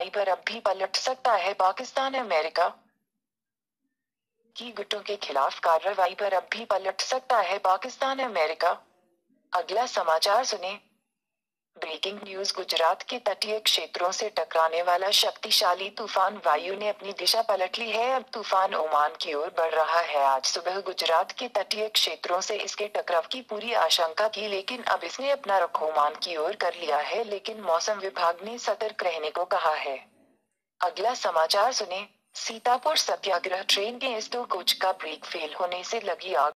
पर अब भी पलट सकता है पाकिस्तान अमेरिका की गुटों के खिलाफ कार्रवाई, पर अब भी पलट सकता है पाकिस्तान अमेरिका। अगला समाचार सुने। ब्रेकिंग न्यूज़ गुजरात के तटीय क्षेत्रों से टकराने वाला शक्तिशाली तूफ़ान वायु ने अपनी दिशा पलट ली है। अब तूफ़ान ओमान की ओर बढ़ रहा है। आज सुबह गुजरात के तटीय क्षेत्रों से इसके टकराव की पूरी आशंका की, लेकिन अब इसने अपना रुख ओमान की ओर कर लिया है, लेकिन मौसम विभाग ने सतर्क रहने को कहा है। अगला समाचार सुने। सीतापुर सत्याग्रह ट्रेन के इस दो कोच का ब्रेक फेल होने से लगी आग।